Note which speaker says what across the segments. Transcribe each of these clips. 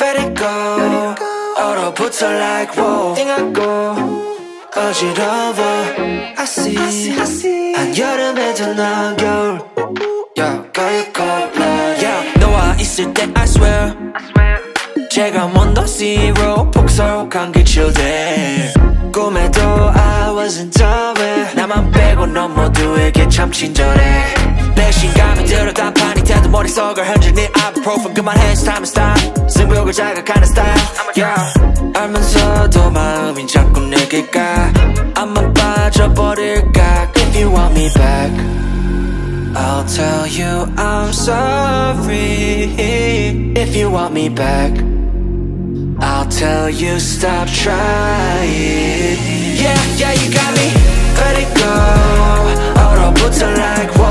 Speaker 1: Let it go 얼어붙어 like wow 띵하고 어지러워 I see 한여름에도 넌 겨울 Yeah, girl you cold blood Yeah, 너와 있을 때 I swear 제가 먼저 zero 폭설한 그 chill 꿈에도 I wasn't aware 나만 빼고 넌 모두에게 참 친절해 내 신감이 들어 단판 이 태도 머릿속을 흔드니 ibuprofen 그만해 it's time to stop 승부욕을 자극하는 style yeah. 알면서도 마음이 자꾸 내게 가 안만 빠져버릴까 If you want me back I'll tell you I'm sorry If you want me back I'll tell you stop trying Yeah, yeah, you got me Let it go 얼어붙어 like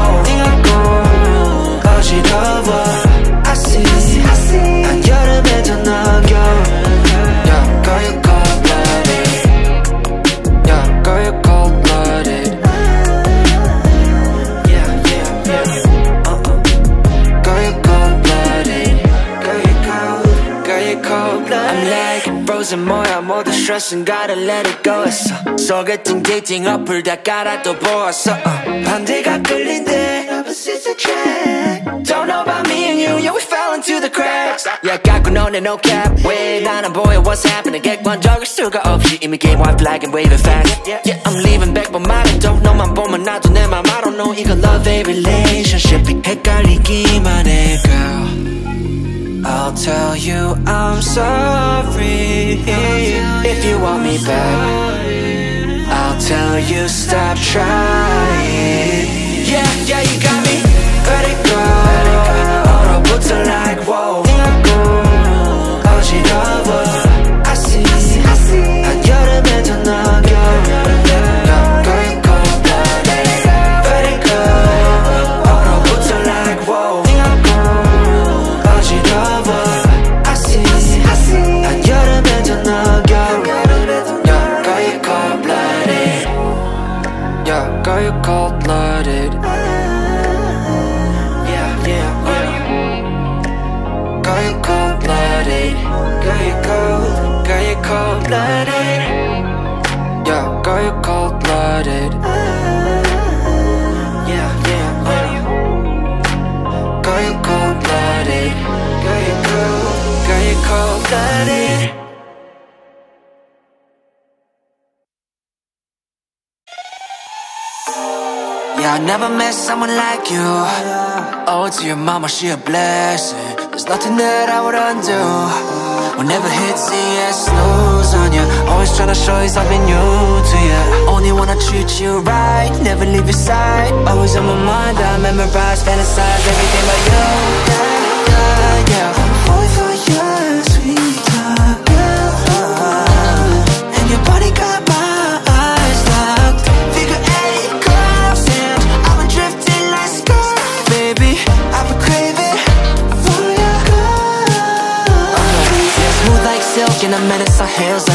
Speaker 1: 모두 stress은 gotta let it go 했어 소개팅 데이팅 어플 다 깔아도 보았어 uh. 반대가 끌린대 opposites attract Don't know about me and you, yeah we fell into the cracks Yeah 깎고 너네 no cap 왜 나는 보여 what's happening 객관적일 수가 없이 이미 game white black and waving fast Yeah I'm leaving back but 말은 don't 너만 보면 나도 내맘 I don't know 이거 love a relationship 헷갈리기만 해 girl I'll tell you I'm sorry if you want me back. I'll tell you stop trying. Yeah, yeah, you got girl, you cold-blooded. Yeah, yeah, yeah. Girl, you cold-blooded. Girl, you cold. Girl, you cold-blooded. Yeah, girl, you cold-blooded. Yeah, yeah, yeah. Girl, you cold-blooded. Girl, you cold. Girl, you cold-blooded. Yeah, I never met someone like you. Oh, to your mama, she a blessing. There's nothing that I would undo. Will never hit C and snooze on you. Always tryna show you something new to you. Only wanna treat you right, never leave your side. Always on my mind, I memorize, fantasize everything but you.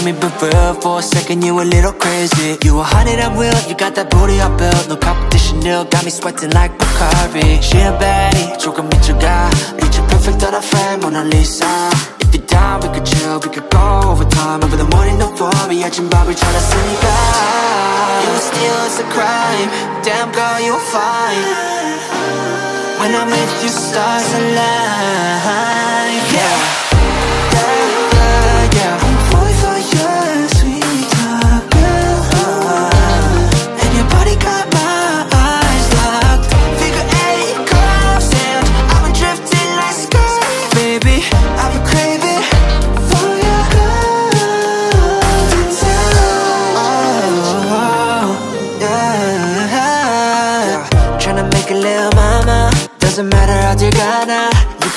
Speaker 1: me be real for a second, you a little crazy You a hundred at will, you got that booty I built No competition, nil, got me sweating like Bacardi She a baddie, 조금 미쳐가 Reach a perfect on a frame, Mona Lisa If you're down, we could chill, we could go overtime Over the morning, no worry, 아침 밥을 차렸으니까 You steal, it's a crime Damn girl, you're fine When I'm with you, stars align Yeah yeah,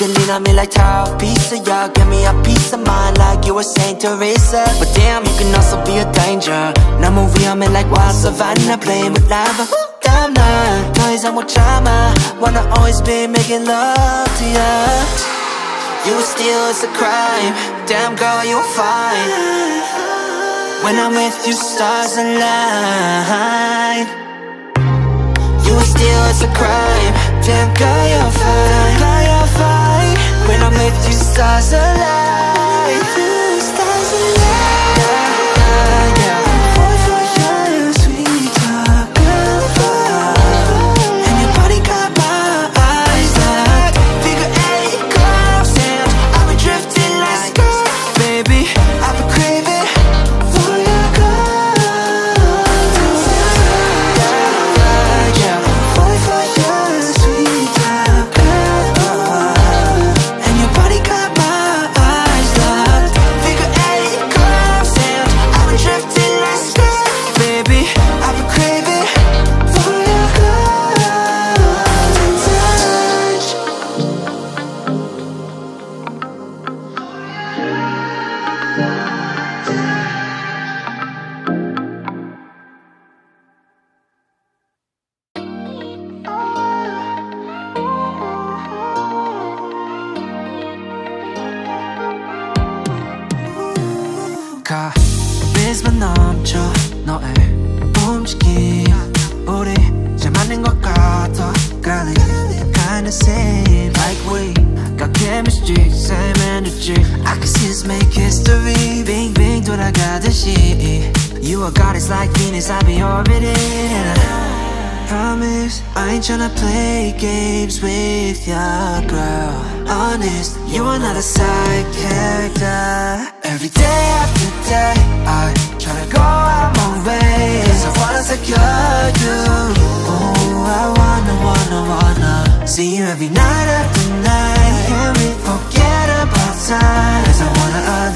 Speaker 1: 가나. You can lean on me like tall pizza, yeah. Give me a piece of mind like you were Saint Teresa. But damn, you can also be a danger. 너무 위험해 like wild savannah, playing with lava. Damn, 난 더 이상 못 참아. Wanna always be making love to you. You steal, it's a crime. Damn, girl, you're fine. When I'm with you, stars align. You steal, it's a crime. Damn, girl, you're fine. if you stars alive 움직임 우리 잘 맞는 것 같아 Girl, it kinda seems like we got chemistry, same energy I can see us make history Bing bing 돌아가듯이 You are goddess like Venus, I be orbiting promise I ain't tryna play games with ya, girl Honest, you are not a side character Every day after day I tryna go out my way Cause I you Oh, I wanna, wanna, wanna See you every night after night. Can we forget about time. Cause I wanna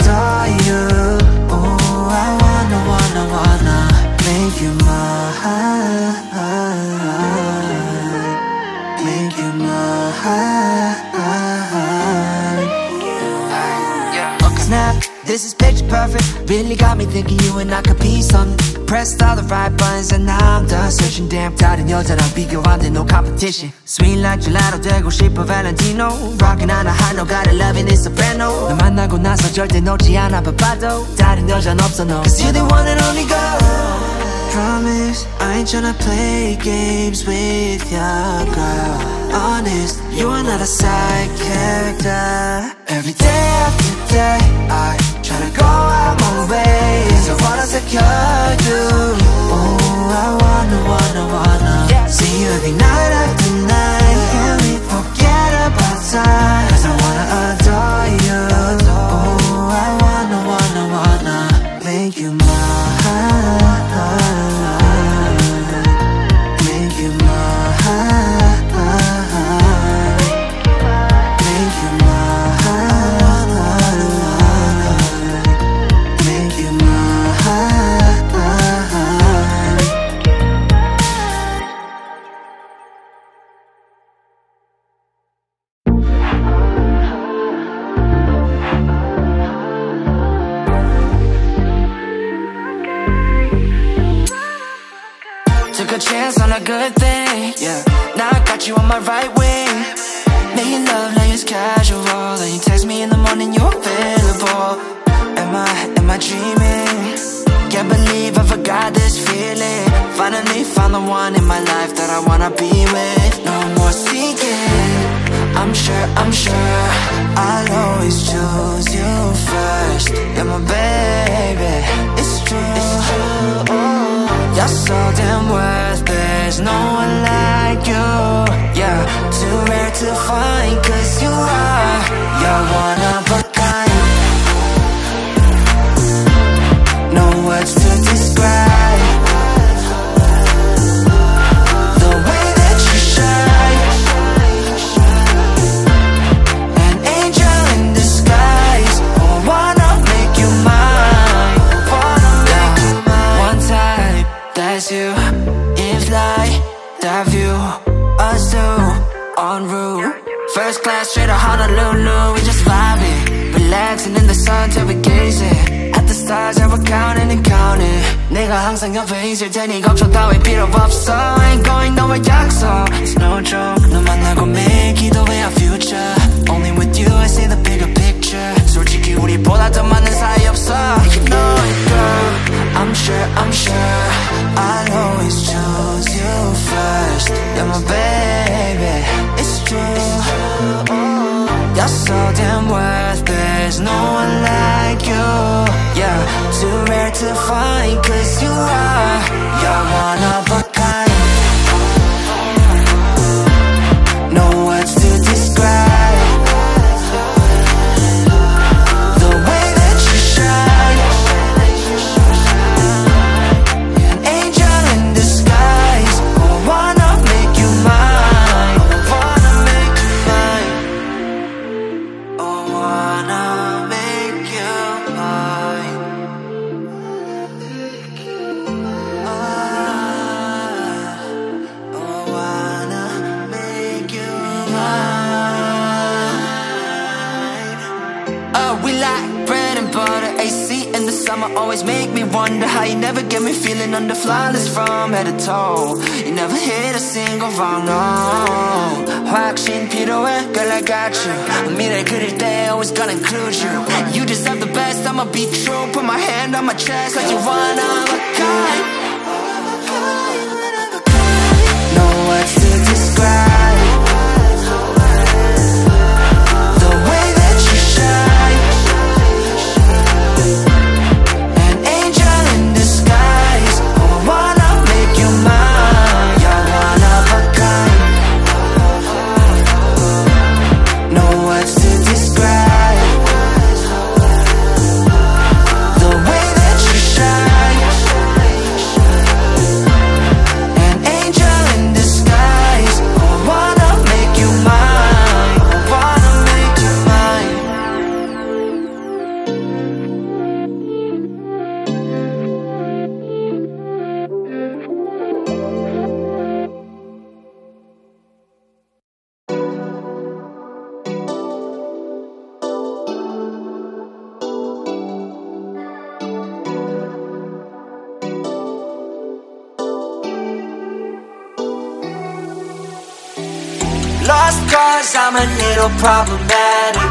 Speaker 1: this is picture perfect Really got me thinking you and I could be something Pressed all the right buttons and now I'm done searching Damn 다른 여자랑 비교 안돼 no competition Sweet like gelato 되고 싶어 Valentino Rockin' on a high note got it loving it soprano 너 만나고 나서 절대 놓지 않아 바빠도 다른 여자는 없어 no Cause you're the one and only girl Promise, I ain't tryna play games with ya, girl Honest, you are not a side character Every day after day, I It's casual. And you text me in the morning, you're available. Am I, am I dreaming? Can't believe I forgot this feeling. Finally found the one in my life that I wanna be with. No more seeking. I'm sure, I'm sure I'll always choose you first. You're my baby. It's true. It's true. oh. You're so damn worth There's no one like you Yeah, too rare to find you are. You're one of a kind. No words to describe. The way that you shine. An angel in disguise. I wanna make you mine. Wanna make you mine One time, that's you. In flight, that view Us two, en route First class straight to Honolulu We just vibing Relaxing in the sun till we gazing At the stars and we're counting and counting 내가 항상 옆에 있을 테니 걱정 따위 필요 없어 Ain't going nowhere 약속 It's no joke 너 만나고 매일 기도해 our future Only with you I see the bigger picture 솔직히 우리보다 더 많은 사이 없어 You know it girl I'm sure I'm sure I'll always choose you first You're my baby You're so damn worth There's no one like you. Yeah, too rare to find Cause you are. You're one of a wonder How you never get me feeling under flawless from head to toe You never hit a single wrong, no 확신 필요해, girl I got you 미래 그릴 때 always was gonna include you You deserve the best, I'ma be true Put my hand on my chest Cause you're one of a kind No words to describe cause I'm a little problematic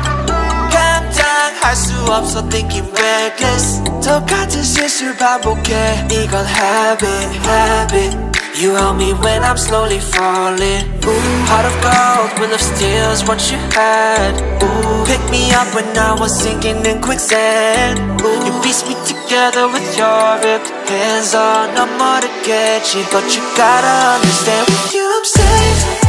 Speaker 1: 감당할 수 없어 thinking reckless 똑같은 실수를 반복해 이건 habit, habit You help me when I'm slowly falling Ooh, Heart of gold, will of steel's what you had Ooh, Pick me up when I was sinking in quicksand Ooh, You piece me together with your ripped hands on I'm more to get you, but you gotta understand With you I'm safe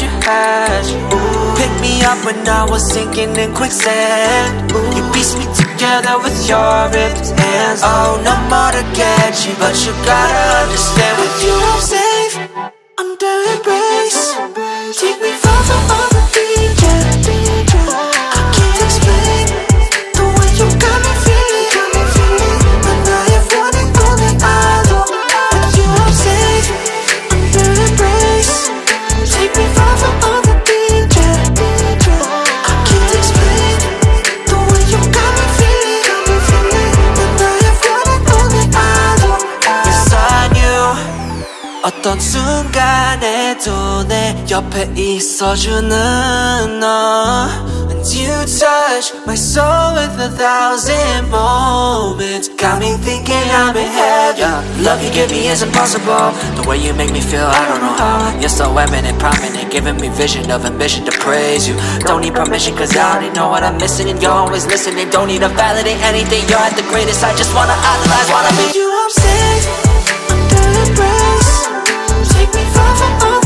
Speaker 1: you had. Ooh, pick me up when I was sinking in quicksand. You pieced me together with your ripped hands. Oh, no more to get you, but you gotta understand with you I'm safe under embrace. Take me far from all the danger. 어떤 순간에도 내 옆에 있어주는 너 And you touch my soul with a thousand moments Got me thinking I'm in heaven Love you give me is impossible The way you make me feel, I don't know how You're so eminent, prominent Giving me vision of ambition to praise you Don't need permission cause I already know what I'm missing And you're always listening Don't need to validate anything You're at the greatest I just wanna idolize, wanna be you I'm safe under embrace Take me far from all